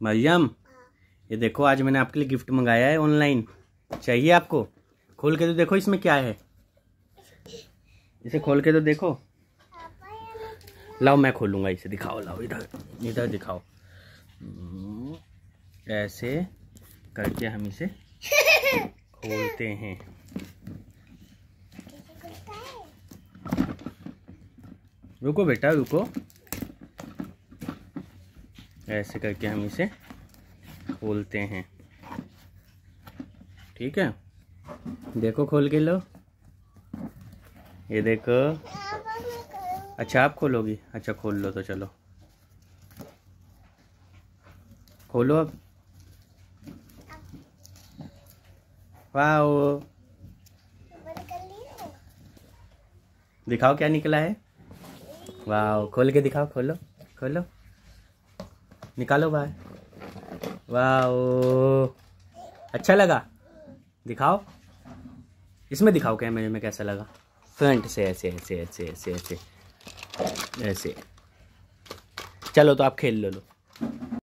मरियम ये देखो आज मैंने आपके लिए गिफ्ट मंगाया है ऑनलाइन। चाहिए आपको? खोल के तो देखो इसमें क्या है। इसे खोल के तो देखो। लाओ मैं खोलूँगा इसे दिखाओ लाओ इधर इधर दिखाओ। हम्म, ऐसे करके हम इसे खोलते हैं। रुको बेटा रुको। ऐसे करके हम इसे खोलते हैं। ठीक है? देखो खोल के लो। ये देखो। अच्छा आप खोलोगी? अच्छा खोल लो तो चलो। खोलो अब। वाओ। दिखाओ क्या निकला है? वाओ, खोल के दिखाओ, खोलो खोलो। निकालो बाहर वाह अच्छा लगा। दिखाओ। इसमें दिखाओ कैमरे में कैसा लगा? फ्रंट से, ऐसे ऐसे ऐसे ऐसे ऐसे। ऐसे। चलो तो आप खेल लो लो।